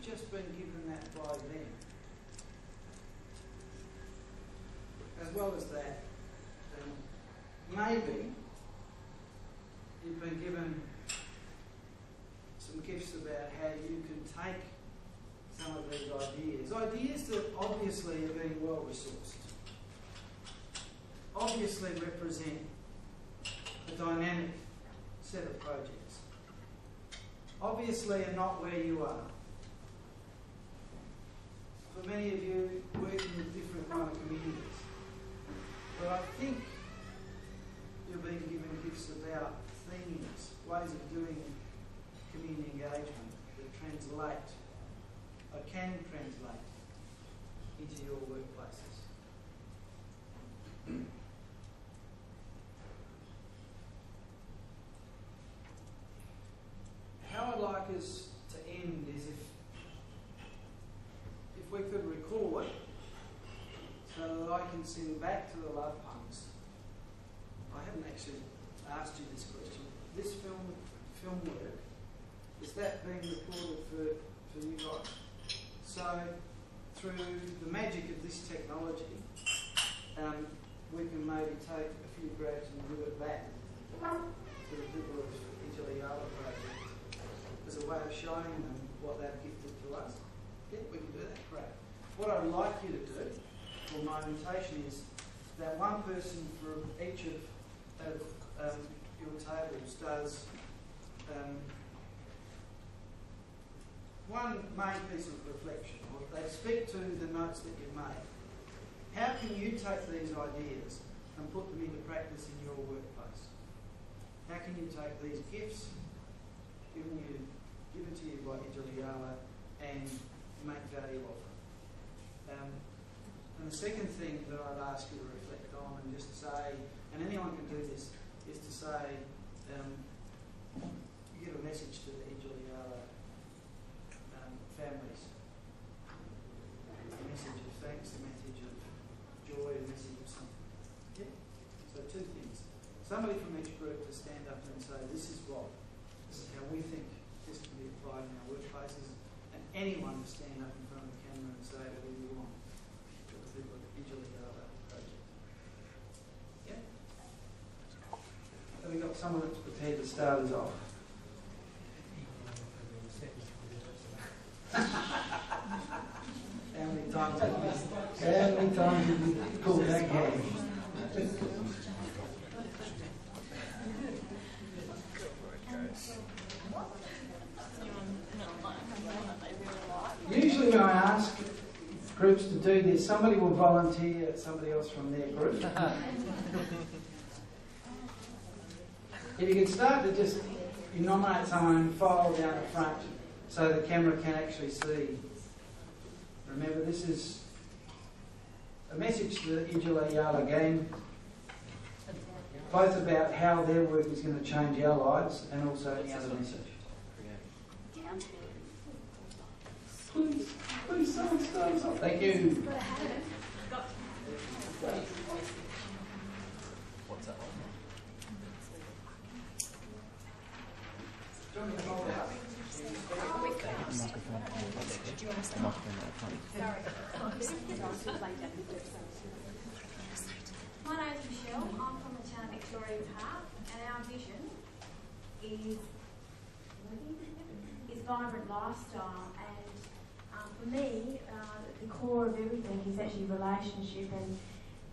Just been given that by them. As well as that, um, maybe you've been given some gifts about how you can take some of these ideas. Ideas that obviously are being well resourced, obviously represent a dynamic set of projects, obviously are not where you are. Many of you, working with different kind of communities. But I think you're being given gifts about themes, ways of doing community engagement that translate, or can translate, into your workplaces. How I'd like us to end is if if we could record so send back to the love punks. I haven't actually asked you this question. This film film work, is that being recorded for, for you guys? So through the magic of this technology, um, we can maybe take a few grabs and give it back to the people of Yijala Yala Project as a way of showing them what they've gifted to us. Yeah, we can do that. Great. What I'd like you to do for my invitation is that one person from each of, of um, your tables does um, one main piece of reflection, or they speak to the notes that you've made. How can you take these ideas and put them into practice in your workplace? How can you take these gifts given you, given to you by Yijala Yala and make value of them? Um, and the second thing that I'd ask you to reflect on and just say, and anyone can do this, is to say, um, you give a message to the Yijala Yala um, families. A message of thanks, a message of joy, a message of something. Yeah? So two things. Somebody from each group to stand up and say, this is what, this is how we think this can be applied in our workplaces, and anyone to stand up in front of the camera and say whatever you want to the people at Yijala Yala project. Yeah? So we've got someone that's prepared to start us off. How times have you, how have you called that game? Usually when I ask groups to do this, somebody will volunteer somebody else from their group. if you can start to just you nominate someone and file down the front so the camera can actually see. Remember, this is a message to the Yijala Yala gang, both about how their work is going to change our lives and also any other message. Please, please, someone start us off. Thank you. What's that one? Do name? My name's Michelle. I'm from the town of Victoria Park, and our vision is is vibrant lifestyle. And um, for me, uh, the core of everything is actually relationship. And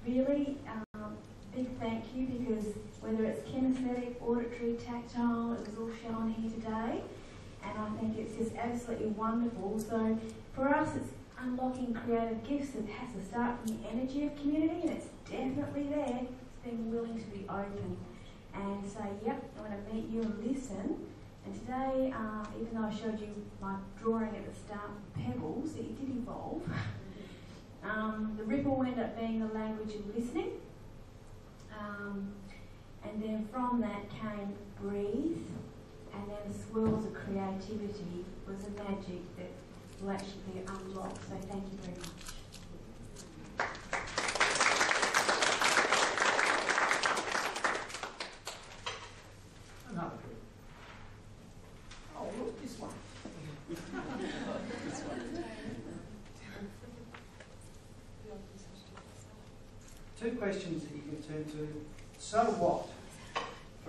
really, um, big thank you because kinesthetic, auditory, tactile, it was all shown here today. And I think it's just absolutely wonderful. So for us, it's unlocking creative gifts that has to start from the energy of community, and it's definitely there. It's being willing to be open and say, yep, I want to meet you and listen. And today, uh, even though I showed you my drawing at the start pebbles, it did evolve. um, the ripple ended up being the language of listening. Um, and then from that came breathe, and then swirls of creativity was a magic that will actually be unlocked. So thank you very much. Another Oh, look, this one. Two questions that you can turn to. So what?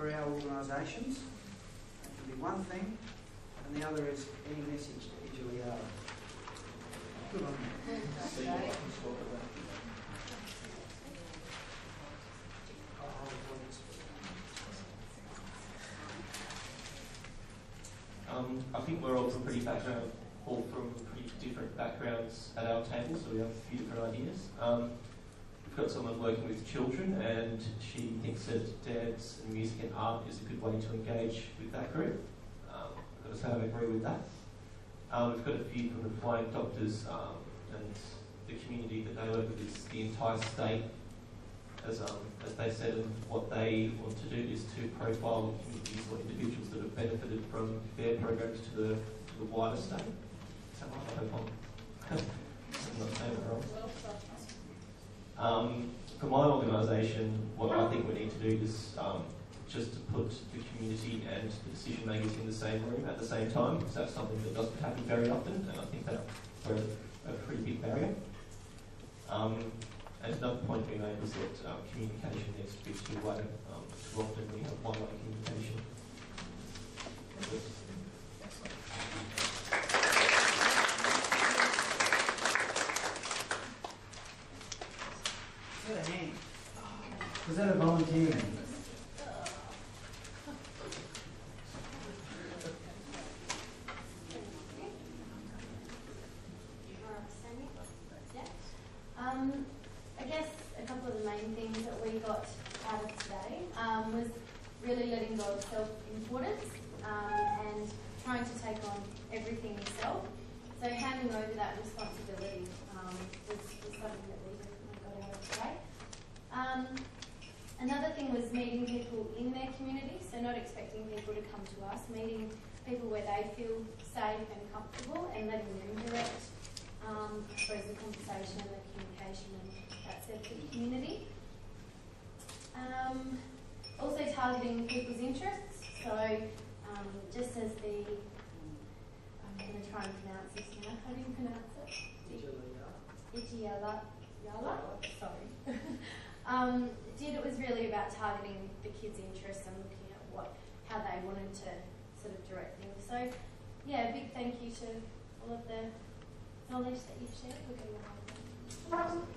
For our organisations? That can be one thing, and the other is any message to Yijala Yala. Good on you. Um, I think we're all from pretty background, all from pretty different backgrounds at our table, so we have a few different ideas. Um, we've got someone working with children, and she thinks that dance and music and art is a good way to engage with that group. Um, I've say I agree with that. Um, we've got a few from the Flying Doctors, um, and the community that they work with is the entire state as, um, as they said, and what they want to do is to profile communities or individuals that have benefited from their programs to the, to the wider state. Is that right? I hope I'm, not saying that wrong. Um, for my organisation, what I think we need to do is um, just to put the community and the decision makers in the same room at the same time, because that's something that doesn't happen very often, and I think that we're a pretty big barrier. Um, and another point being made is that um, communication needs to be two-way. Um, too often we have one-way communication. Is that a hand? Was that a volunteer? Um, I guess a couple of the main things that we got out of today um, was really letting go of self-importance um, and trying to take on everything yourself. So handing over that responsibility um, was, was something that we definitely got out of today. Um, another thing was meeting people in their community, so not expecting people to come to us, meeting people where they feel safe and comfortable and letting them direct um, I suppose the conversation and the communication and that said for the community. Um, also targeting people's interests. So um, just as the, I'm going to try and pronounce this now. How do you pronounce it? Ichiala. Yala? Sorry. um, did it was really about targeting the kids' interests and looking at what how they wanted to sort of direct things. So yeah, a big thank you to all of the knowledge that you've shared. We're going to have them.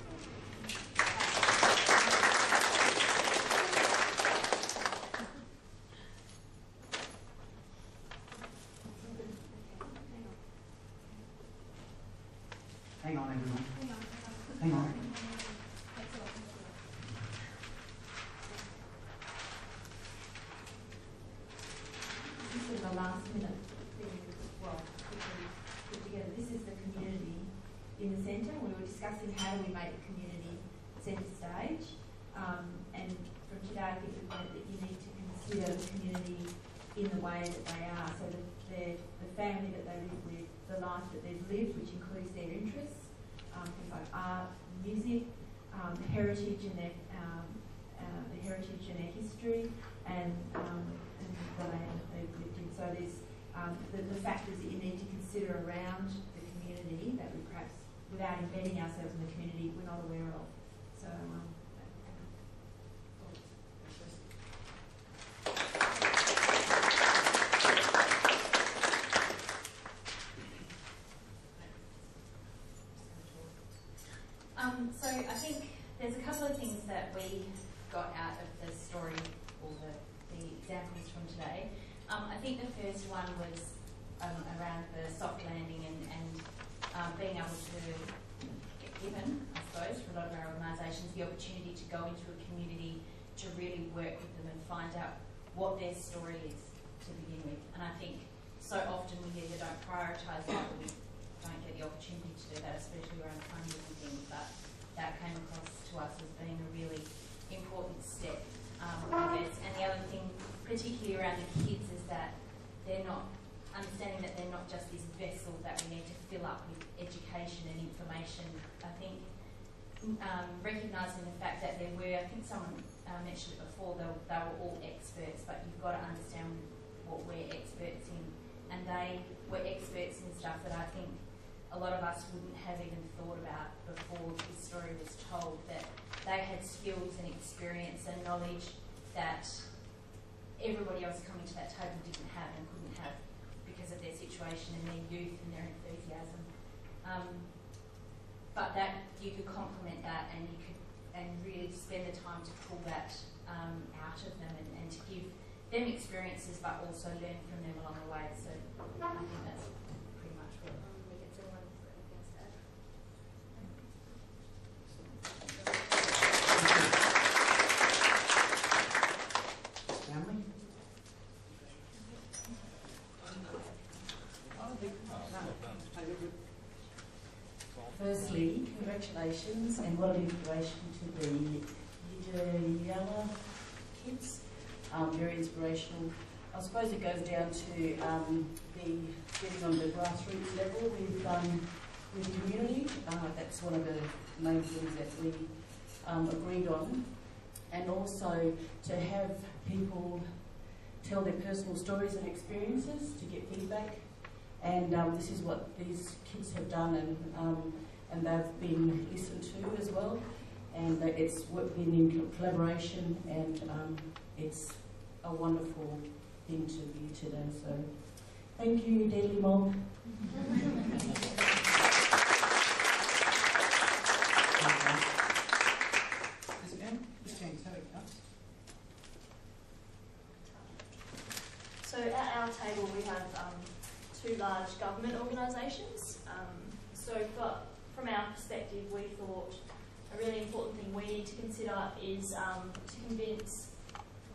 Hang on, everyone. Hang on. This is the last minute thing, well, quickly put together. This is the community in the centre. We were discussing how do we make the community centre stage. Um, and from today, I think we've learned that you need to consider the community in the way that they are. So the, the, the family that they live with, the life that they've lived, which includes their interests, um, things like art, music, um, heritage and their, um, uh, the heritage and their history, and, um, and the land they've lived in. So there's um, the, the factors that you need to consider around the community that we perhaps, without embedding ourselves in the community, we're not aware of. So, um, Um, so I think there's a couple of things that we got out of the story or the, the examples from today. Um, I think the first one was um, around the soft landing and, and um, being able to get given, I suppose, for a lot of our organisations, the opportunity to go into a community to really work with them and find out what their story is to begin with. And I think so often we either don't prioritise that or we don't get the opportunity to do that, especially around funding and things. But that came across to us as being a really important step, um, I guess. And the other thing, particularly around the kids, is that they're not understanding that they're not just this vessel that we need to fill up with education and information. I think um, recognising the fact that there were, I think someone uh, mentioned it before, they, they were all you've got to understand what we're experts in. And they were experts in stuff that I think a lot of us wouldn't have even thought about before this story was told. That they had skills and experience and knowledge that everybody else coming to that table didn't have and couldn't have because of their situation and their youth and their enthusiasm. Um, but that you could complement that and you could and really spend the time to pull that um, out of them and, and to give them experiences but also learn from them along the way. So I think that's pretty much what we get to one against that. Firstly, congratulations and what an inspiration to the Yala kids. Um, very inspirational. I suppose it goes down to um, the getting on the grassroots level with, um, with the community. Uh, that's one of the main things that we um, agreed on. And also to have people tell their personal stories and experiences to get feedback. And um, this is what these kids have done, and um, and they've been listened to as well. And uh, it's been in collaboration, and it's a wonderful thing to be today. So, thank you, Daily Mob. So at our table we have um, two large government organisations. Um, so from our perspective we thought a really important thing we need to consider is um, to convince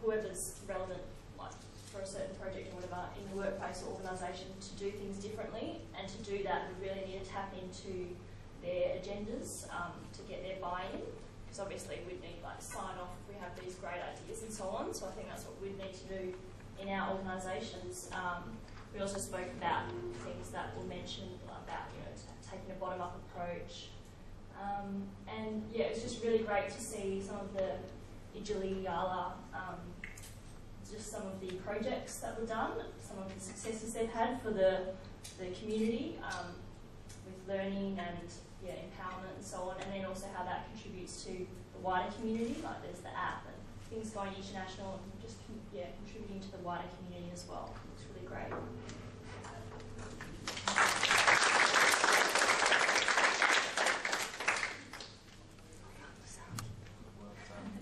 whoever's relevant like for a certain project or whatever in the workplace or organisation to do things differently. And to do that we really need to tap into their agendas um, to get their buy-in. Because obviously we'd need like sign off if we have these great ideas and so on. So I think that's what we'd need to do in our organisations. Um, we also spoke about things that were mentioned about you know taking a bottom-up approach, um, and yeah, it's just really great to see some of the Yijala Yala, um, just some of the projects that were done, some of the successes they've had for the the community um, with learning and yeah empowerment and so on, and then also how that contributes to the wider community. Like there's the app and things going international and just yeah contributing to the wider community as well. It's really great.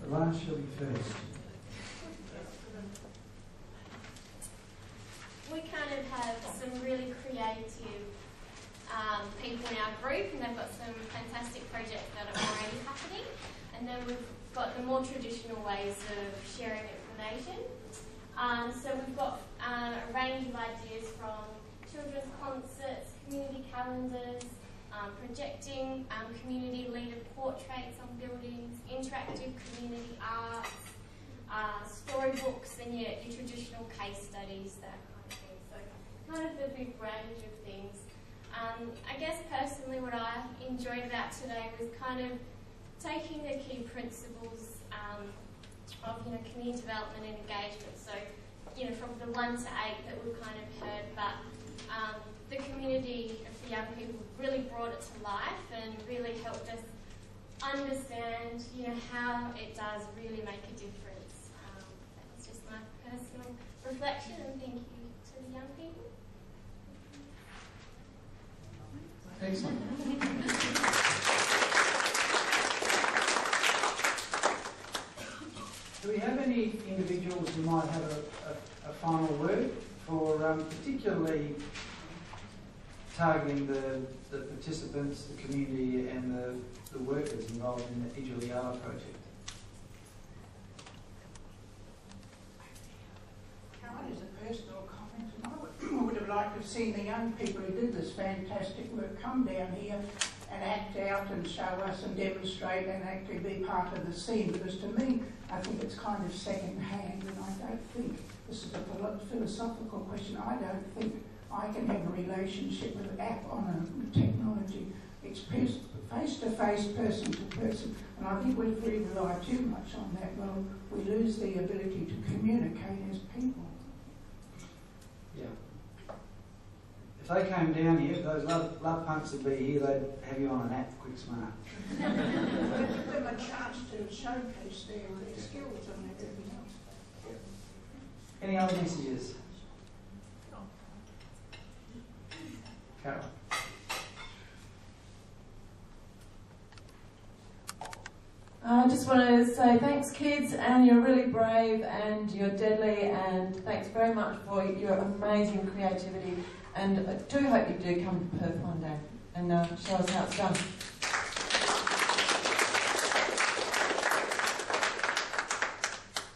Lance shall be first. We kind of have some really creative um, people in our group, and they've got some fantastic projects that are already happening. And then we've got the more traditional ways of sharing information. Um, so we've got um, a range of ideas from children's concerts, community calendars, um, projecting um, community leader portraits on buildings, interactive community arts, uh, storybooks, and your, your traditional case studies, that. Kind of a big range of things. Um, I guess personally what I enjoyed about today was kind of taking the key principles um, of you know community development and engagement. So you know from the one to eight that we've kind of heard, but um, the community of the young people really brought it to life and really helped us understand you know how it does really make a difference. Um, that was just my personal reflection and thank you to the young people. Do we have any individuals who might have a, a, a final word for um, particularly targeting the, the participants, the community and the, the workers involved in the Yijala Yala project? Personal liked to seen the young people who did this fantastic work come down here and act out and show us and demonstrate and actually be part of the scene. Because to me, I think it's kind of second hand, and I don't think this is a philosophical question. I don't think I can have a relationship with an app on a technology. It's face to face, person to person, and I think if we rely too much on that, well, we lose the ability to communicate as people. Yeah. They came down here, if those love, love punks would be here, they'd have you on an app, quick smart. Give them a chance to showcase their, their skills and everything else. Any other messages? Carol? I just want to say thanks, kids, and you're really brave and you're deadly, and thanks very much for your amazing creativity. And I do hope you do come to Perth one day and uh, show us how it's done.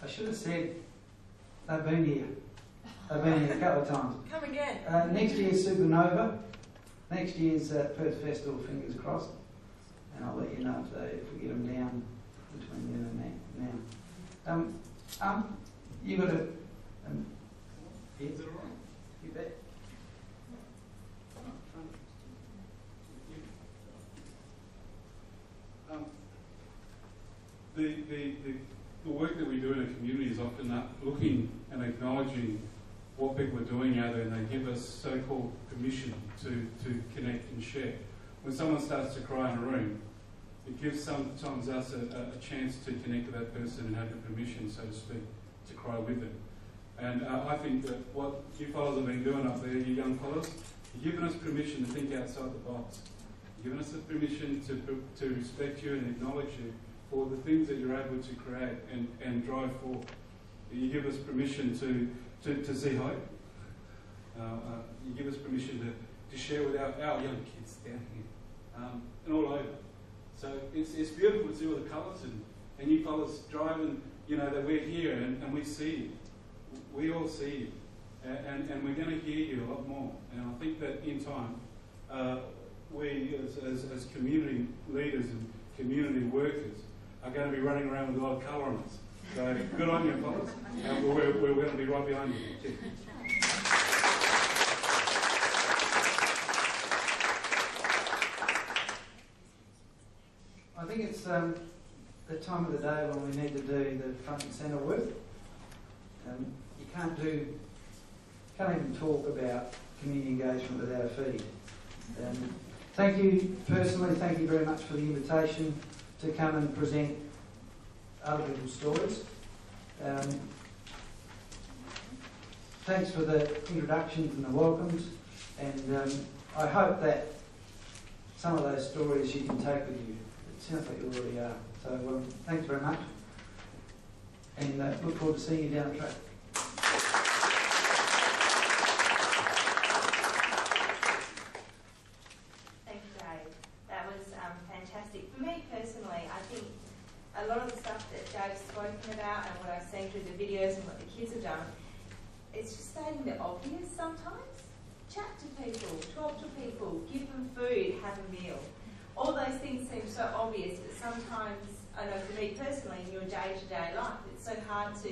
I should have said I've been here. I've been here a couple of times. Come again. Uh, next year's Supernova. Next year's uh, Perth Festival, fingers crossed. And I'll let you know if, they, if we get them down between then and now. Um, um, you got a. Um, Is it all right? You bet. Um, the, the, the, the work that we do in a community is often looking and acknowledging what people are doing out there and they give us so-called permission to, to connect and share. When someone starts to cry in a room, it gives sometimes us a, a chance to connect with that person and have the permission, so to speak, to cry with them. And uh, I think that what you fellows have been doing up there, you young fellows, you've given us permission to think outside the box. You've given us the permission to, to respect you and acknowledge you for the things that you're able to create and, and drive for. You give us permission to, to, to see hope. Uh, uh, you give us permission to, to share with our, our young kids down here um, and all over. So it's, it's beautiful to see all the colours and, and you fellas driving, you know, that we're here and, and we see you. We all see you. And, and, and we're going to hear you a lot more. And I think that in time, uh, we as, as, as community leaders and community workers are going to be running around with a lot of colour on us. So good on you, fellas. We're, we're going to be right behind you. Cheers. I think it's um, the time of the day when we need to do the front and centre work. Um, you can't do, can't even talk about community engagement without a feed. Um, thank you personally, thank you very much for the invitation to come and present other people's stories. Um, thanks for the introductions and the welcomes, and um, I hope that some of those stories you can take with you. It sounds like you already are. So um, thanks very much, and uh, look forward to seeing you down the track. Thank you, Dave. That was um, fantastic. For me personally, I think a lot of the stuff that Dave's spoken about what through the videos and what the kids have done, it's just stating the obvious sometimes. Chat to people, talk to people, give them food, have a meal. All those things seem so obvious, but sometimes, I know for me personally, in your day-to-day life, it's so hard to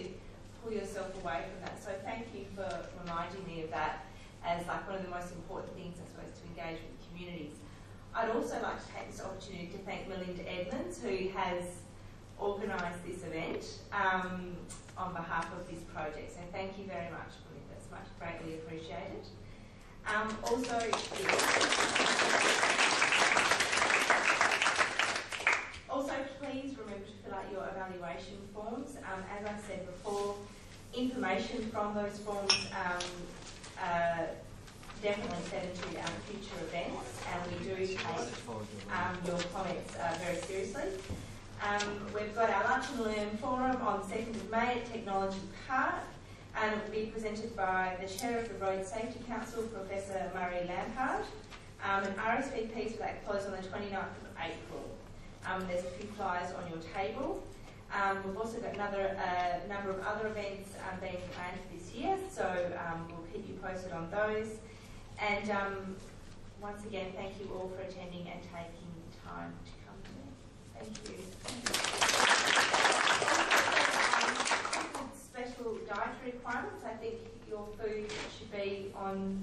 pull yourself away from that. So thank you for reminding me of that as like one of the most important things, I suppose, to engage with communities. I'd also like to take this opportunity to thank Melinda Edmonds, who has organised this event um, on behalf of this project. So thank you very much, Melinda. It's much greatly appreciated. Um, also, also please remember to fill out your evaluation forms. Um, as I said before, information from those forms um, uh, definitely send into our future events, and we do take um, your comments uh, very seriously. Um, we've got our Lunch and Learn Forum on 2nd of May at Technology Park, and it will be presented by the Chair of the Road Safety Council, Professor Murray Lampard. Um, and RSVPs for that close on the 29th of April. Um, there's a few flyers on your table. Um, we've also got another uh, number of other events um, being planned for this year, so um, we'll keep you posted on those. And um, once again, thank you all for attending and taking time. Thank you. Special dietary requirements. I think your food should be on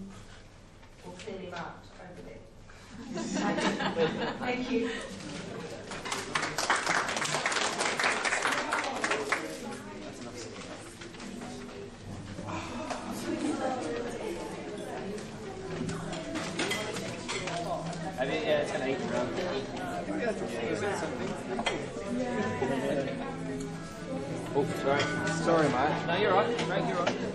or clearly marked over there. Thank you. yeah, sorry. Mate. No, you're right. Frank, you're right.